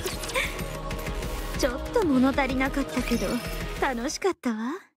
ちょっと物足りなかったけど楽しかったわ。